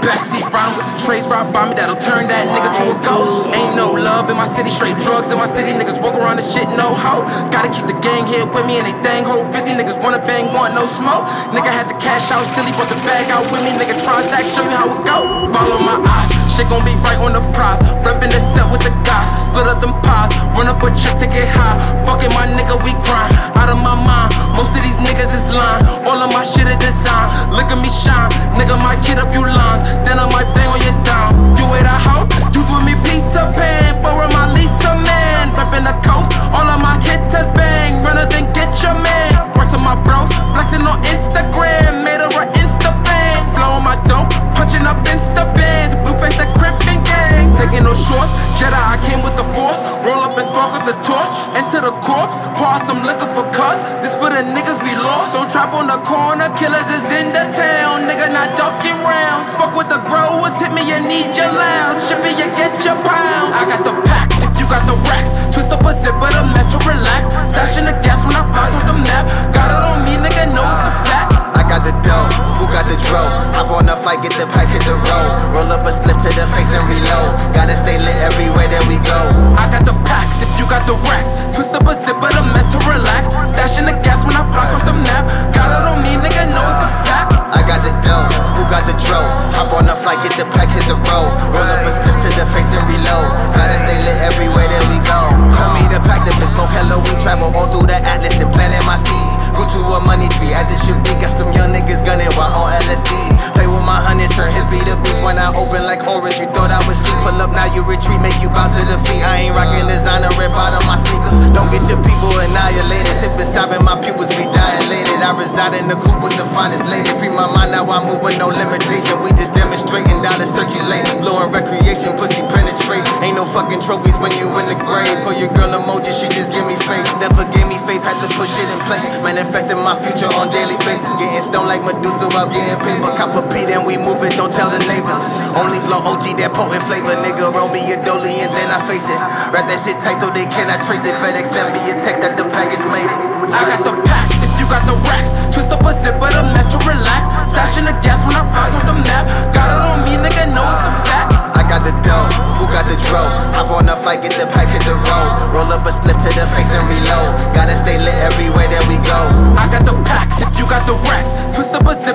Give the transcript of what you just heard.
Backseat riding with the trays right by me that'll turn that nigga to a ghost. Ain't no love in my city, straight drugs in my city. Niggas walk around this shit, no hoe. Gotta keep the gang here with me and they thang hold 50 niggas wanna bang, want no smoke. Nigga had to cash out, silly, but the bag out with me. Nigga transact, show you how it go. Follow my eyes, shit gon' be right on the prize. Reppin' the set with the guys. Run up a check to get high. Fuckin' my nigga, we grind. Out of my mind, most of these niggas is lying. All of my shit is designed. Look at me shine, nigga might hit a few lines. Then I might bang on your down. You it I hope, you do me Peter Pan. For my Lita man, reppin' the coast. All of my hitters bang. Runner, then get your man. Works on my bros, flexing on Instagram. Made her an Insta fan. Blowing my dope, punching up Insta no shorts, Jedi, I came with the force. Roll up and spark up the torch. Enter the corpse, pour some liquor for cuss. This for the niggas we lost. Don't trap on the corner, killers is in the town. Nigga not ducking rounds. Fuck with the growers, hit me, you need your lounge. Like Horus. You thought I was deep, pull up now you retreat, make you bow to defeat. I ain't rocking designer, red bottom my sneakers. Don't get your people annihilated. Sipping sobbing, my pupils be dilated. I reside in the coop with the finest lady. Free my mind now, I move with no limitation. We just demonstrating dollars circulate, blowing recreation, pussy penetrate. Ain't no fucking trophies when you in the grave. Call your girl emoji, she just give me face. Never gave me faith, had to push it in place. Manifesting my future on daily basis. Getting stoned like Medusa while getting paper. Cop only blow OG that potent flavor, nigga. Roll me a dolly and then I face it. Wrap that shit tight so they cannot trace it. FedEx send me a text that the package made it. I got the packs if you got the racks. Twist up a zip but a mess to relax. Stashing the gas when I fuck with the map. Got it on me, nigga. Know it's a fact. I got the dough, who got the dro? Hop on the flight, get the pack, hit the road. Roll up a split to the face and reload. Gotta stay lit everywhere that we go. I got the packs if you got the racks. Twist up a zip.